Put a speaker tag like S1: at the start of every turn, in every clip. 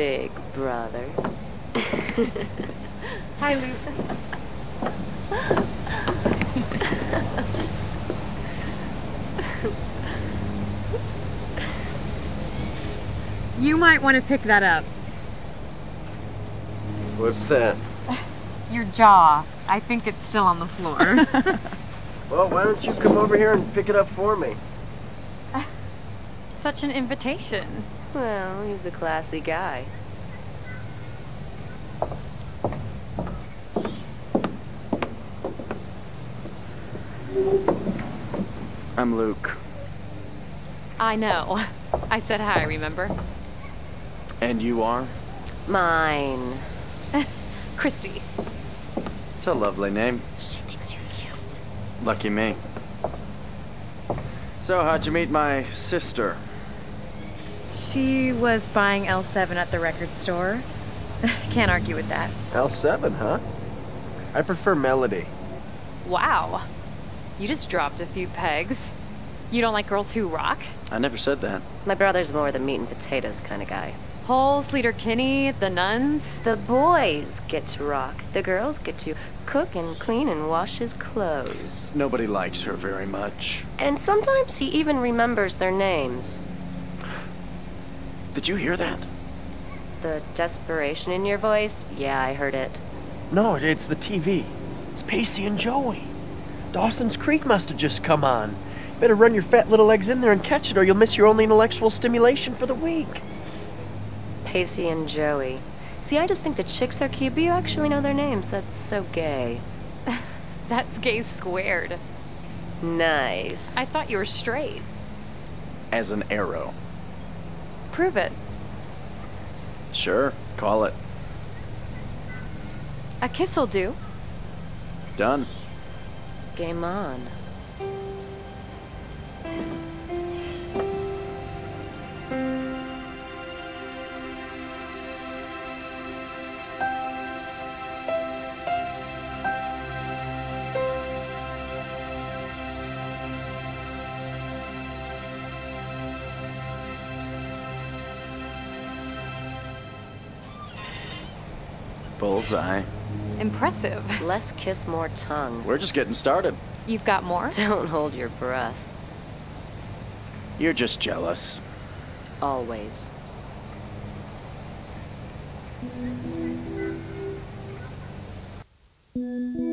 S1: big brother.
S2: Hi, Luke. you might want to pick that up.
S3: What's that?
S2: Your jaw. I think it's still on the floor.
S3: Well, why don't you come over here and pick it up for me?
S2: Such an invitation.
S1: Well, he's a classy guy.
S4: I'm Luke.
S2: I know. I said hi, remember?
S4: And you are?
S1: Mine.
S2: Christy.
S4: It's a lovely name.
S1: She thinks you're cute.
S4: Lucky me. So, how'd you meet my sister?
S2: She was buying L7 at the record store. Can't argue with that.
S3: L7, huh? I prefer Melody.
S2: Wow. You just dropped a few pegs. You don't like girls who rock?
S4: I never said that.
S1: My brother's more the meat and potatoes kind of guy.
S2: Hole, Sleater Kinney, the nuns?
S1: The boys get to rock. The girls get to cook and clean and wash his clothes.
S4: Nobody likes her very much.
S1: And sometimes he even remembers their names.
S4: Did you hear that?
S1: The desperation in your voice? Yeah, I heard it.
S3: No, it's the TV. It's Pacey and Joey. Dawson's Creek must have just come on. Better run your fat little legs in there and catch it, or you'll miss your only intellectual stimulation for the week.
S1: Pacey and Joey. See, I just think the chicks are cute, but you actually know their names. That's so gay.
S2: That's gay squared.
S1: Nice.
S2: I thought you were straight.
S4: As an arrow.
S2: Prove it.
S4: Sure, call it.
S2: A kiss'll do.
S4: Done.
S1: Game on.
S4: Bullseye.
S2: Impressive.
S1: Less kiss, more tongue.
S4: We're just getting started.
S2: You've got more?
S1: Don't hold your breath.
S4: You're just jealous.
S1: Always.
S2: How can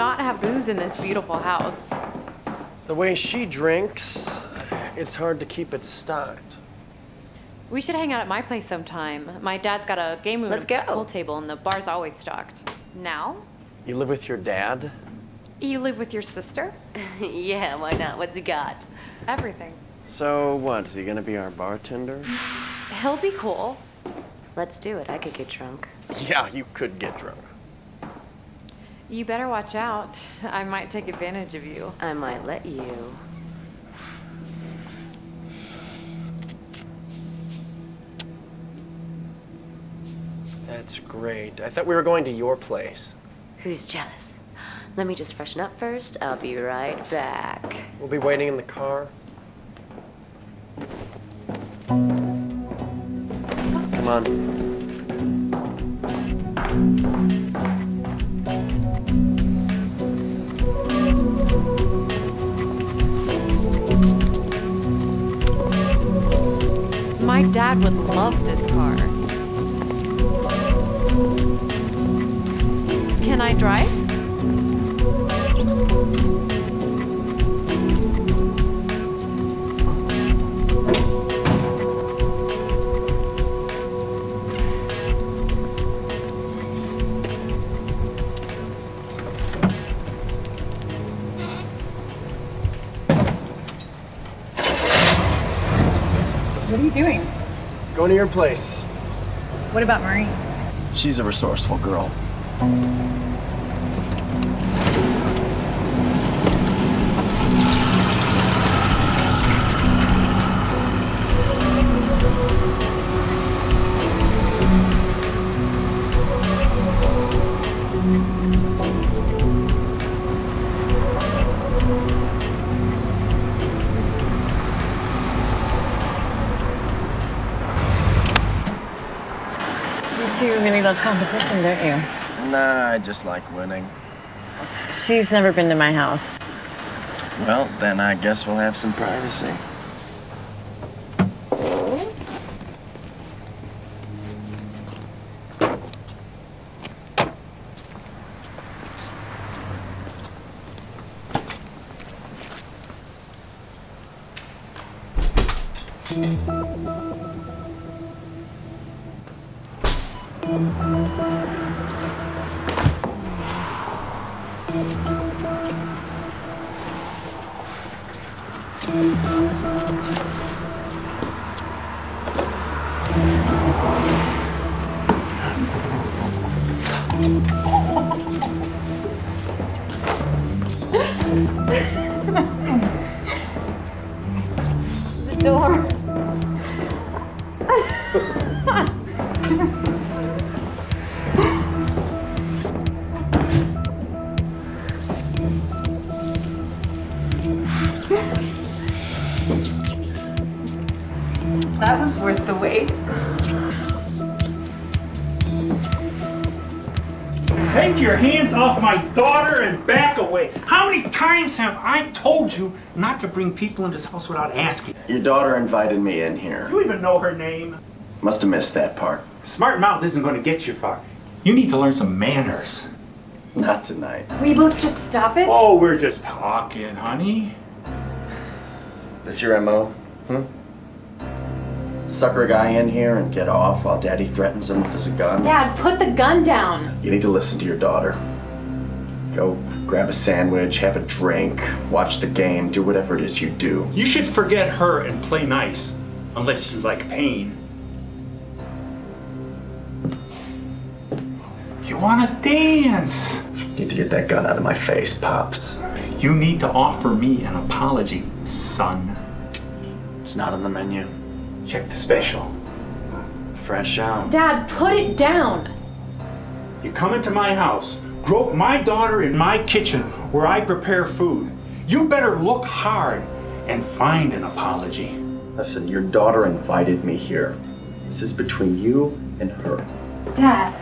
S2: not have booze in this beautiful house?
S3: The way she drinks, it's hard to keep it stocked.
S2: We should hang out at my place sometime. My dad's got a game room
S1: Let's
S2: and a
S1: go.
S2: pool table, and the bar's always stocked. Now?
S3: You live with your dad?
S2: You live with your sister?
S1: yeah, why not? What's he got?
S2: Everything.
S3: So what, is he gonna be our bartender?
S2: He'll be cool.
S1: Let's do it. I could get drunk.
S3: Yeah, you could get drunk.
S2: You better watch out. I might take advantage of you.
S1: I might let you.
S3: That's great. I thought we were going to your place.
S1: Who's jealous? Let me just freshen up first. I'll be right back.
S3: We'll be waiting in the car. Come on.
S2: Dad would love this car. Can I drive?
S5: What are you doing?
S3: Going to your place.
S5: What about Marie?
S4: She's a resourceful girl.
S2: Competition, don't you?
S3: Nah, I just like winning.
S2: She's never been to my house.
S3: Well, then I guess we'll have some privacy.
S2: Door.
S6: That was worth the wait.
S7: Take your hands off my daughter and back away. How many times have I told you not to bring people in this house without asking?
S3: Your daughter invited me in here.
S7: You even know her name.
S3: Must have missed that part.
S7: Smart mouth isn't going to get you far. You need to learn some manners.
S3: Not tonight.
S2: We both just stop it?
S7: Oh, we're just talking, honey.
S3: Is this your MO? Hmm? Sucker a guy in here and get off while daddy threatens him with his gun?
S2: Dad, put the gun down.
S3: You need to listen to your daughter. Go grab a sandwich, have a drink, watch the game, do whatever it is you do.
S7: You should forget her and play nice, unless you like pain. You want to dance?
S3: Need to get that gun out of my face, Pops.
S7: You need to offer me an apology, son.
S3: It's not on the menu.
S7: Check the special.
S3: Fresh out.
S2: Dad, put it down.
S7: You come into my house, grope my daughter in my kitchen where I prepare food. You better look hard and find an apology.
S3: Listen, your daughter invited me here. This is between you and her.
S2: Dad,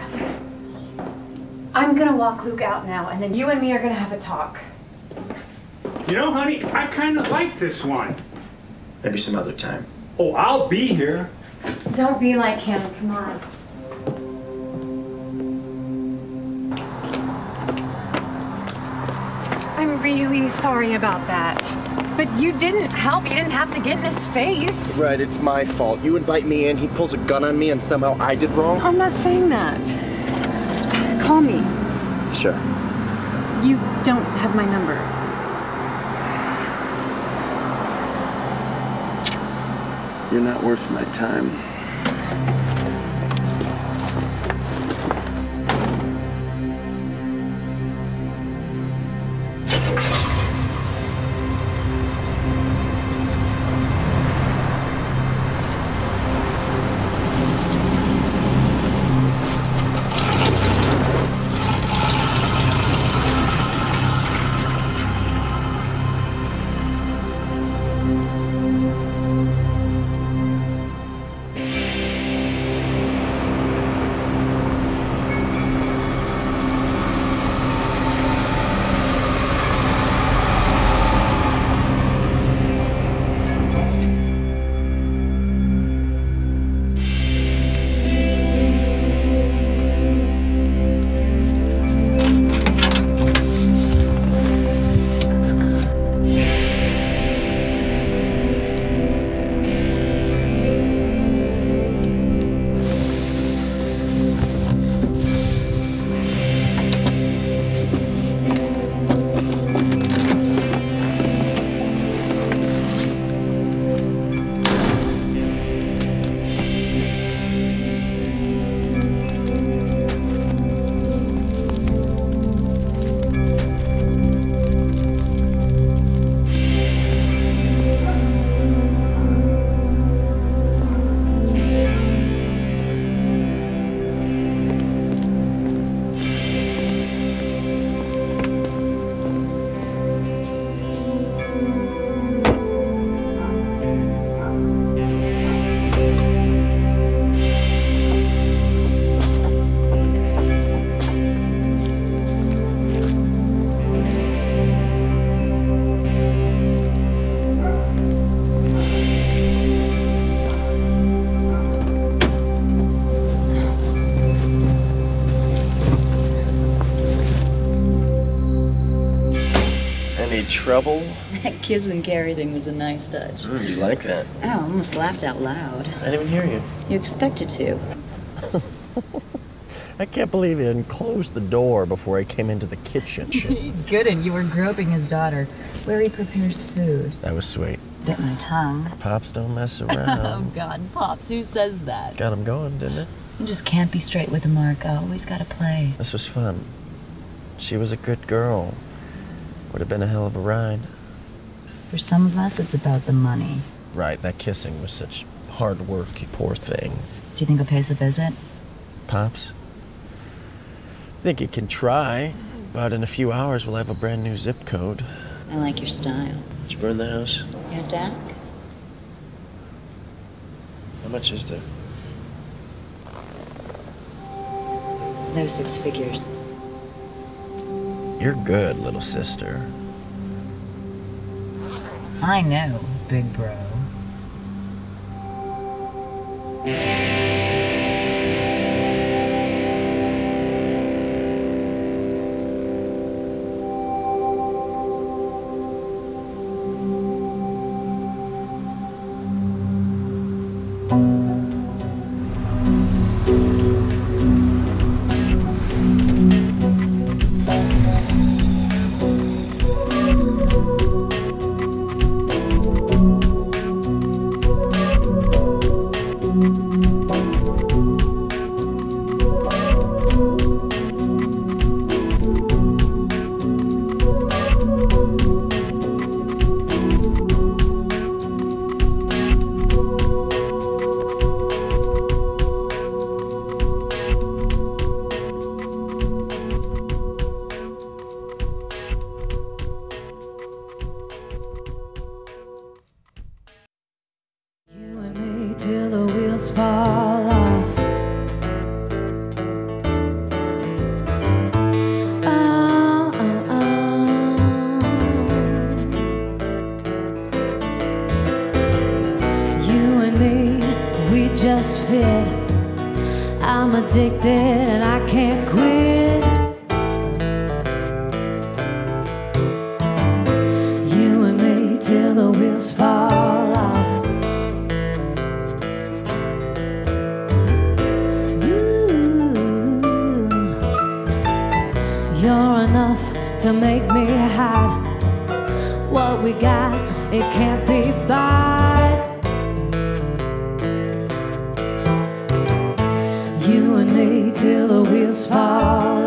S2: I'm gonna walk Luke out now, and then you and me are gonna have a talk.
S7: You know, honey, I kind of like this one.
S3: Maybe some other time.
S7: Oh, I'll be here.
S2: Don't be like him. Come on. I'm really sorry about that. But you didn't help. You didn't have to get in his face.
S8: Right, it's my fault. You invite me in, he pulls a gun on me, and somehow I did wrong?
S2: I'm not saying that. Call me.
S8: Sure.
S2: You don't have my number.
S8: You're not worth my time.
S3: Trouble?
S9: That kiss and carry thing was a nice touch.
S3: Mm, you like that?
S9: Oh, I almost laughed out loud.
S3: I didn't even hear you.
S9: You expected to.
S3: I can't believe he didn't close the door before I came into the kitchen.
S9: Good, and you were groping his daughter, where he prepares food.
S3: that was sweet.
S9: Bit my tongue.
S3: Pops don't mess around. Oh.
S9: God, Pops, who says that?
S3: Got him going, didn't it?
S9: You just can't be straight with a mark. I Always gotta play.
S3: This was fun. She was a good girl. Would have been a hell of a ride.
S9: For some of us, it's about the money.
S3: Right, that kissing was such hard work, you poor thing.
S9: Do you think he'll pay us a visit?
S3: Pops? I think you can try, but in a few hours we'll have a brand new zip code.
S9: I like your style.
S3: Did you burn the house?
S9: You have to ask?
S3: How much is there?
S9: No six figures.
S3: You're good, little sister.
S9: I know, big bro.
S10: Can't quit. You and me till the wheels fall off. Ooh, You're enough to make me hide. What we got, it can't be bought. You and me till the wheels fall